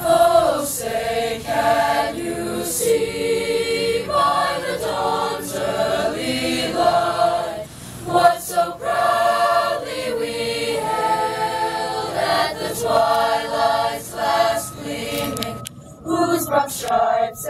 Oh, say, can you see twilight's last